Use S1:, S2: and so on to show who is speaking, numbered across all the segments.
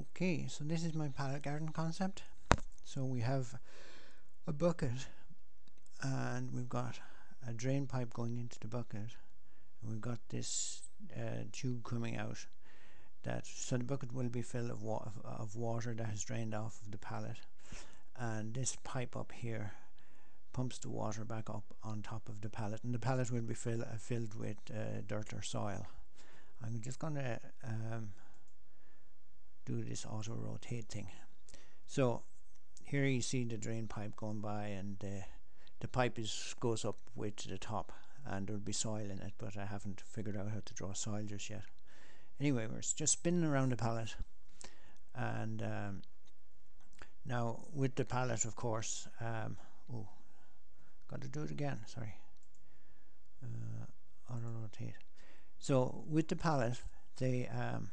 S1: Okay, so this is my pallet garden concept. So we have a bucket and we've got a drain pipe going into the bucket and we've got this uh, tube coming out that so the bucket will be filled of, wa of water that has drained off of the pallet and this pipe up here pumps the water back up on top of the pallet and the pallet will be fill, uh, filled with uh, dirt or soil. I'm just going to um, do this auto rotate thing. So here you see the drain pipe going by and uh, the pipe is goes up way to the top and there'll be soil in it but I haven't figured out how to draw soil just yet. Anyway we're just spinning around the pallet and um, now with the pallet of course um, oh got to do it again sorry uh, auto rotate so with the pallet they um,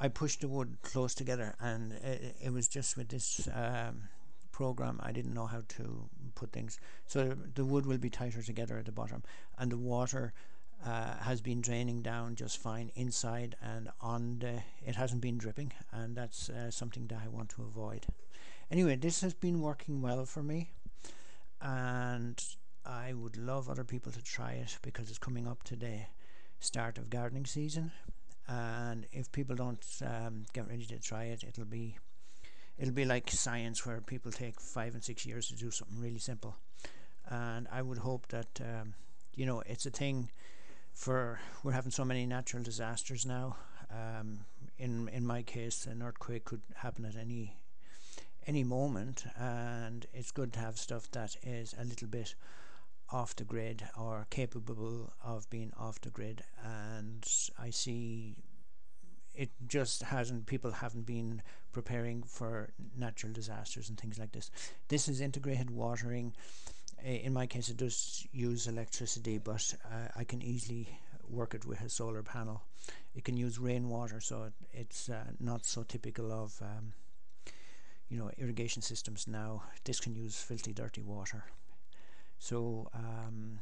S1: I pushed the wood close together and it, it was just with this um, program I didn't know how to put things. So the wood will be tighter together at the bottom and the water uh, has been draining down just fine inside and on the it hasn't been dripping and that's uh, something that I want to avoid. Anyway this has been working well for me and I would love other people to try it because it's coming up today, start of gardening season and if people don't um, get ready to try it it'll be it'll be like science where people take five and six years to do something really simple. And I would hope that um, you know it's a thing for we're having so many natural disasters now. Um, in in my case an earthquake could happen at any any moment. And it's good to have stuff that is a little bit off the grid or capable of being off the grid. And I see it just hasn't people haven't been preparing for natural disasters and things like this. This is integrated watering. In my case it does use electricity but uh, I can easily work it with a solar panel. It can use rainwater so it, it's uh, not so typical of um, you know irrigation systems now. This can use filthy dirty water so um,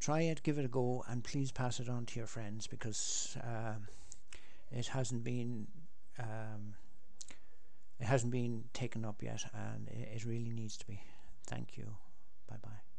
S1: try it, give it a go, and please pass it on to your friends because uh, it hasn't been um, it hasn't been taken up yet, and it, it really needs to be. Thank you. Bye bye.